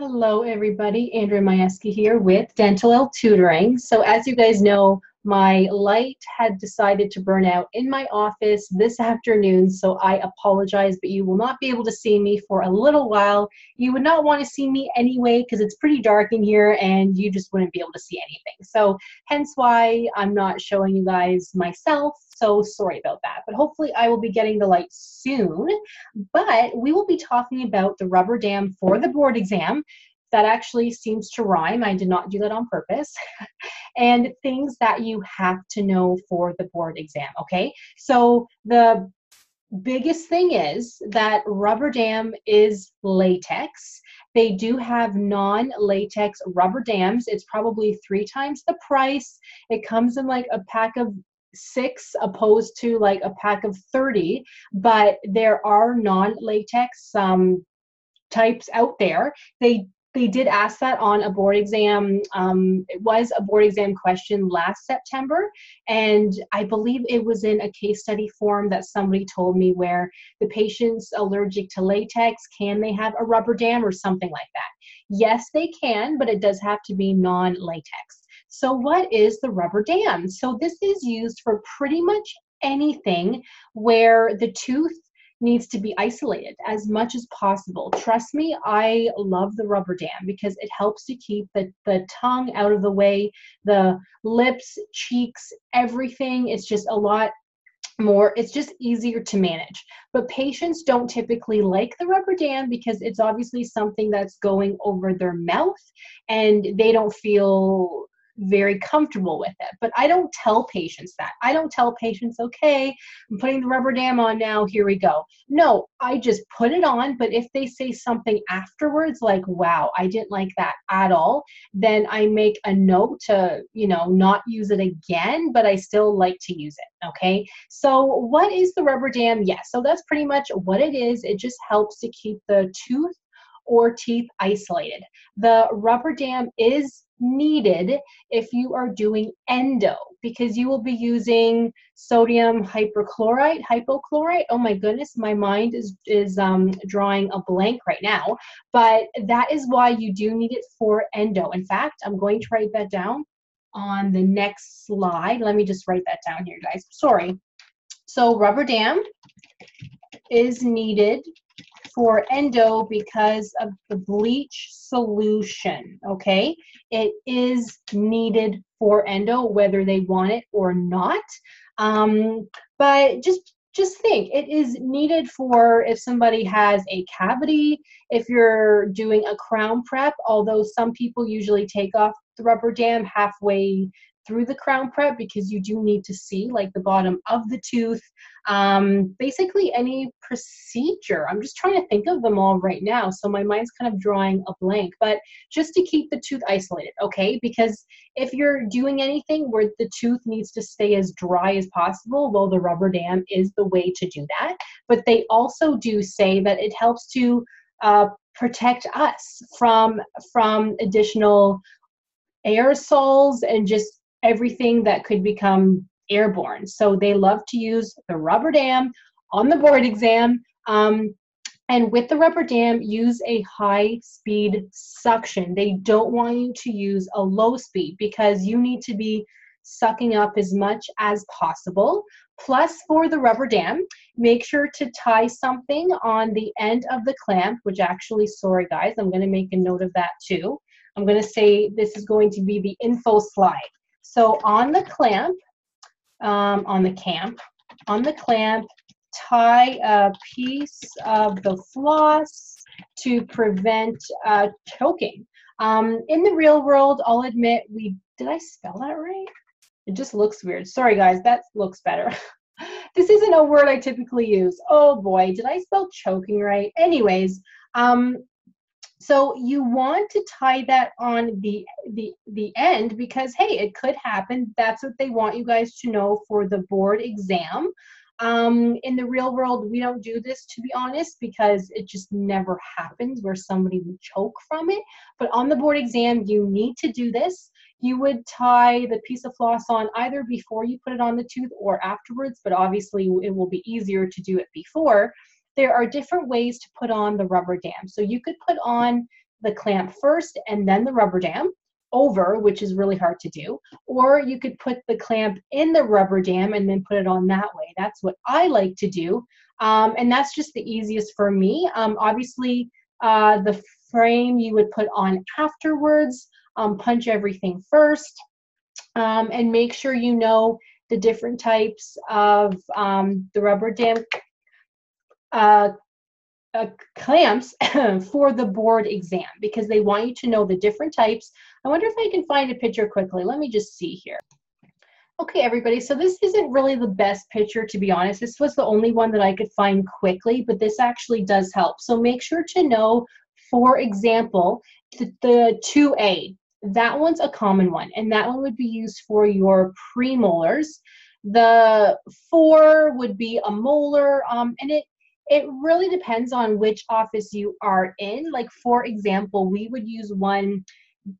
Hello, everybody. Andrea Majewski here with Dentalelle Tutoring. So, as you guys know, my light had decided to burn out in my office this afternoon, so I apologize, but you will not be able to see me for a little while. You would not want to see me anyway because it's pretty dark in here and you just wouldn't be able to see anything. So, hence why I'm not showing you guys myself. So, sorry about that. But hopefully, I will be getting the light soon. But we will be talking about the rubber dam for the board exam that actually seems to rhyme. I did not do that on purpose. and things that you have to know for the board exam, okay? So the biggest thing is that rubber dam is latex. They do have non latex rubber dams. It's probably three times the price. It comes in like a pack of six opposed to like a pack of 30, but there are non latex um, types out there. They they did ask that on a board exam. Um, it was a board exam question last September, and I believe it was in a case study form that somebody told me where the patient's allergic to latex. Can they have a rubber dam or something like that? Yes, they can, but it does have to be non latex. So, what is the rubber dam? So, this is used for pretty much anything where the tooth needs to be isolated as much as possible. Trust me, I love the rubber dam because it helps to keep the, the tongue out of the way, the lips, cheeks, everything. It's just a lot more it's just easier to manage but patients don't typically like the rubber dam because it's obviously something that's going over their mouth and they don't feel very comfortable with it. But I don't tell patients that. I don't tell patients, okay, I'm putting the rubber dam on now, here we go. No, I just put it on. But if they say something afterwards, like, wow, I didn't like that at all, then I make a note to, you know, not use it again, but I still like to use it. Okay. So, what is the rubber dam? Yes. So, that's pretty much what it is. It just helps to keep the tooth or teeth isolated. The rubber dam is needed if you are doing endo because you will be using sodium hypochlorite hypochlorite. Oh my goodness my mind is is um, drawing a blank right now but that is why you do need it for endo. In fact i'm going to write that down on the next slide. Let me just write that down here guys. Sorry. So rubber dam is needed for endo because of the bleach solution, okay? It is needed for endo whether they want it or not. Um, but just just think it is needed for if somebody has a cavity, if you're doing a crown prep, although some people usually take off the rubber dam halfway through the crown prep because you do need to see like the bottom of the tooth. Um, basically, any procedure. I'm just trying to think of them all right now. So my mind's kind of drawing a blank, but just to keep the tooth isolated, okay? Because if you're doing anything where the tooth needs to stay as dry as possible, well, the rubber dam is the way to do that. But they also do say that it helps to uh, protect us from from additional aerosols and just everything that could become airborne. So they love to use the rubber dam on the board exam. Um, and with the rubber dam, use a high speed suction. They don't want you to use a low speed because you need to be sucking up as much as possible. Plus, for the rubber dam, make sure to tie something on the end of the clamp, which actually, sorry guys, I'm going to make a note of that too. I'm going to say this is going to be the info slide. So on the clamp, um, on the camp, on the clamp, tie a piece of the floss to prevent uh, choking. Um, in the real world, I'll admit we did I spell that right? It just looks weird. Sorry guys, that looks better. this isn't a word I typically use. Oh boy, did I spell choking right? Anyways, um, so you want to tie that on the the the end because hey, it could happen. That's what they want you guys to know for the board exam. Um, in the real world, we don't do this to be honest because it just never happens where somebody would choke from it. But on the board exam, you need to do this. You would tie the piece of floss on either before you put it on the tooth or afterwards, but obviously it will be easier to do it before there are different ways to put on the rubber dam. So you could put on the clamp first and then the rubber dam over, which is really hard to do, or you could put the clamp in the rubber dam and then put it on that way. That's what I like to do, um, and that's just the easiest for me. Um, obviously, uh, the frame you would put on afterwards, um, punch everything first, um, and make sure you know the different types of um, the rubber dam uh, uh, clamps for the board exam because they want you to know the different types. I wonder if I can find a picture quickly. Let me just see here. Okay, everybody, so this isn't really the best picture, to be honest. This was the only one that I could find quickly, but this actually does help. So make sure to know, for example, the, the 2A. That one's a common one, and that one would be used for your premolars. The 4 would be a molar, um, and it it really depends on which office you are in. Like, for example, we would use one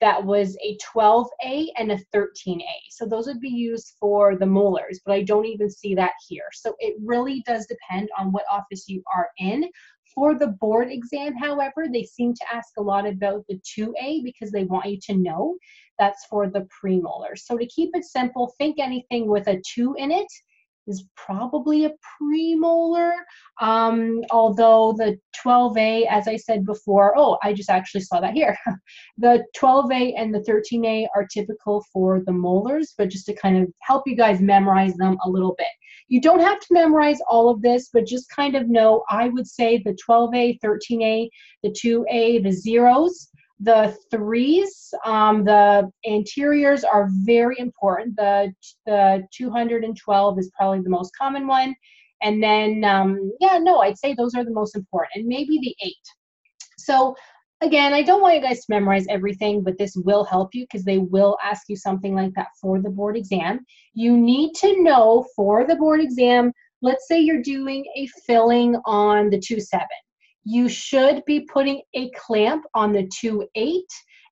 that was a 12A and a 13A. So those would be used for the molars, but I don't even see that here. So it really does depend on what office you are in. For the board exam, however, they seem to ask a lot about the 2A because they want you to know that's for the premolars. So to keep it simple, think anything with a 2 in it is probably a premolar. Um, although the 12A, as I said before, oh, I just actually saw that here. the 12A and the 13A are typical for the molars, but just to kind of help you guys memorize them a little bit. You don't have to memorize all of this, but just kind of know, I would say the 12A, 13A, the 2A, the zeros, the threes, um, the anteriors are very important. The, the 212 is probably the most common one. And then, um, yeah, no, I'd say those are the most important, and maybe the eight. So again, I don't want you guys to memorize everything, but this will help you because they will ask you something like that for the board exam. You need to know for the board exam, let's say you're doing a filling on the 2-7 you should be putting a clamp on the 2-8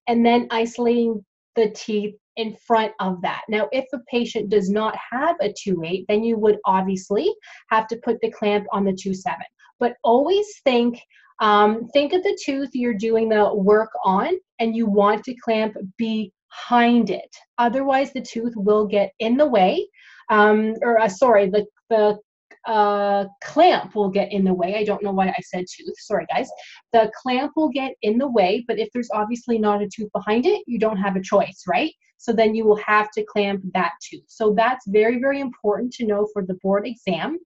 and then isolating the teeth in front of that. Now, if a patient does not have a 2-8, then you would obviously have to put the clamp on the 2-7. But always think, um, think of the tooth you're doing the work on and you want to clamp behind it. Otherwise, the tooth will get in the way. Um, or uh, sorry, the, the uh, clamp will get in the way. I don't know why I said tooth. Sorry, guys. The clamp will get in the way, but if there's obviously not a tooth behind it, you don't have a choice, right? So then you will have to clamp that tooth. So that's very, very important to know for the board exam.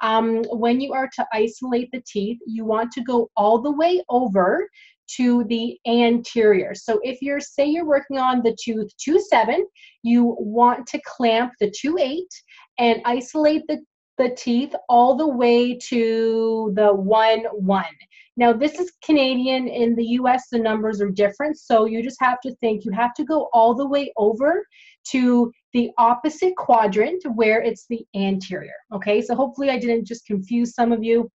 Um, when you are to isolate the teeth, you want to go all the way over to the anterior. So if you're, say you're working on the tooth 2-7, you want to clamp the 2-8 and isolate the the teeth all the way to the 1 1. Now, this is Canadian. In the US, the numbers are different. So you just have to think you have to go all the way over to the opposite quadrant where it's the anterior. Okay, so hopefully I didn't just confuse some of you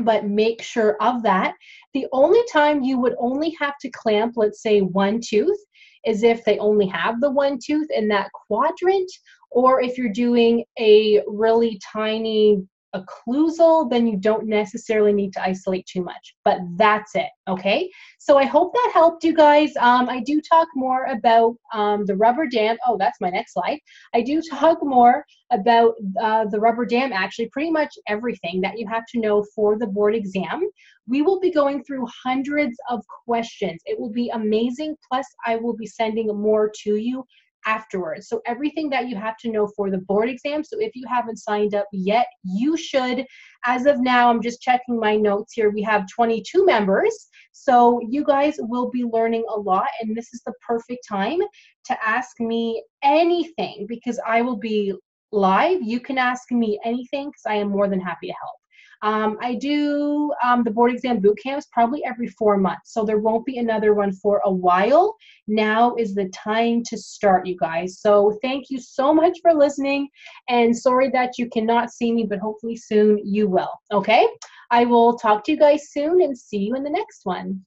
but make sure of that. The only time you would only have to clamp, let's say, one tooth is if they only have the one tooth in that quadrant or if you're doing a really tiny occlusal, then you don't necessarily need to isolate too much. But that's it, okay? So I hope that helped you guys. Um, I do talk more about um, the rubber dam. Oh, that's my next slide. I do talk more about uh, the rubber dam, actually pretty much everything that you have to know for the board exam. We will be going through hundreds of questions. It will be amazing. Plus, I will be sending more to you afterwards. So everything that you have to know for the board exam. So if you haven't signed up yet, you should. As of now, I'm just checking my notes here. We have 22 members. So you guys will be learning a lot and this is the perfect time to ask me anything because I will be live. You can ask me anything because I am more than happy to help. Um, I do um, the board exam boot camps probably every four months, so there won't be another one for a while. Now is the time to start, you guys. So thank you so much for listening, and sorry that you cannot see me, but hopefully soon you will. Okay, I will talk to you guys soon and see you in the next one.